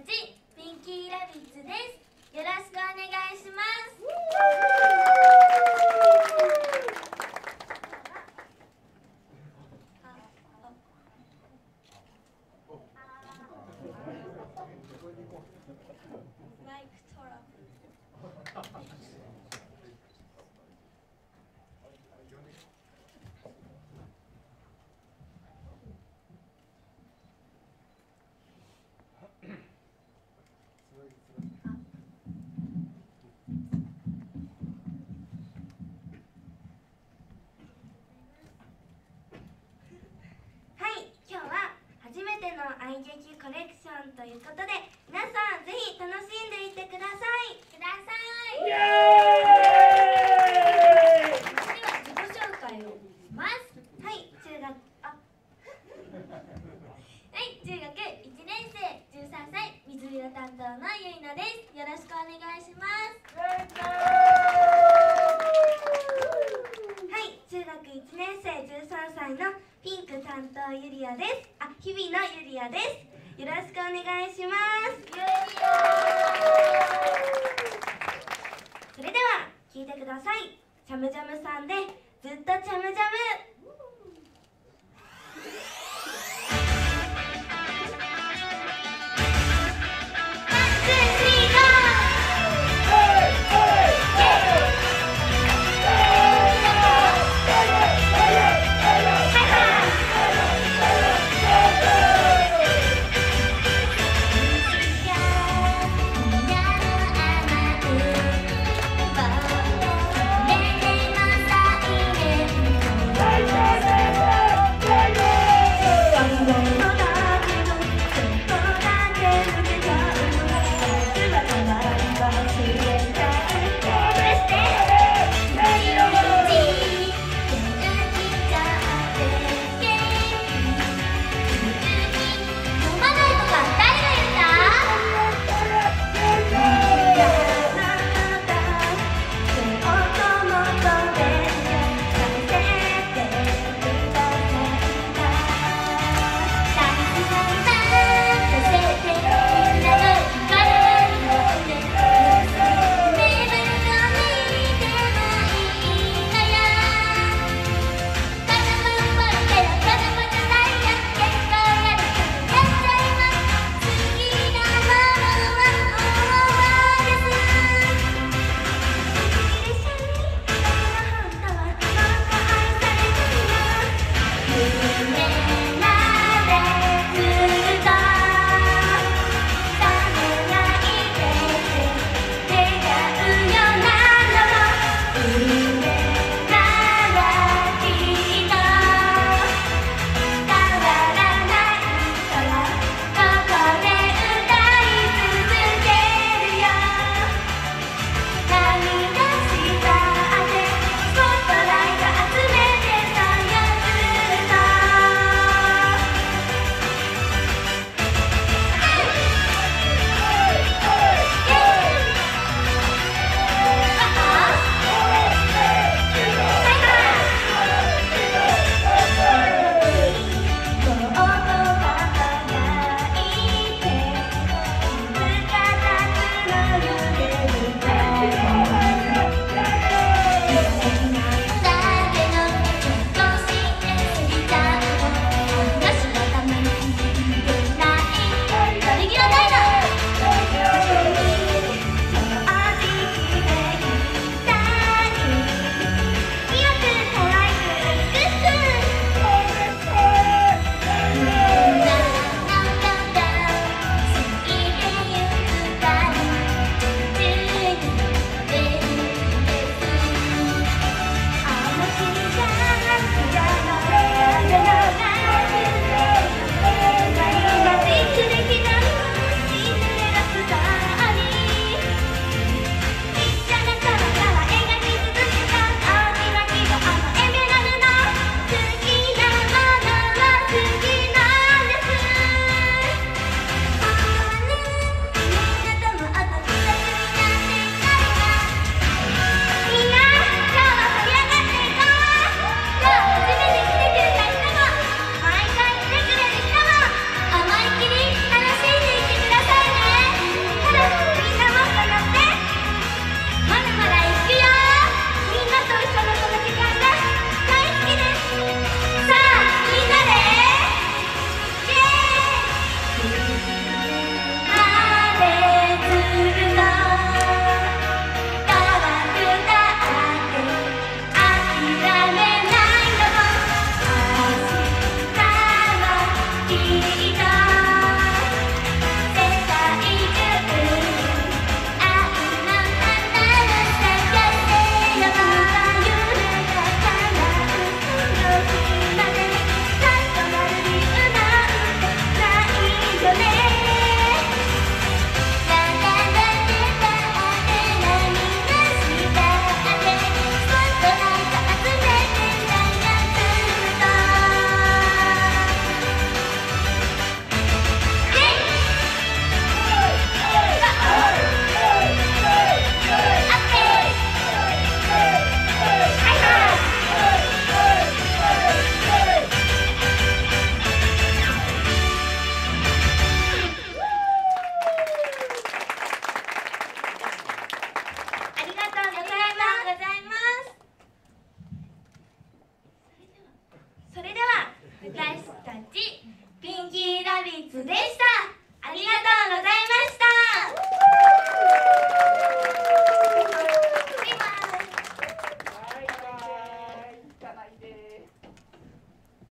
ちピンキーラビッツです。よろしくお願いしますマイクトラブルはい今日は初めての愛劇コレクションということで皆さんぜひ楽しんでいってください。ください。イエーイ！では自己紹介をします。はい中学あ。はい中学1年生13歳水色担当のゆいなです。よろしくお願いします。はい中学1年生13歳のピンク担当ゆりやです。あ日々のゆりやですよろしくお願いします。それでは聞いてください。ジャムジャムさんでずっとジャムジャム。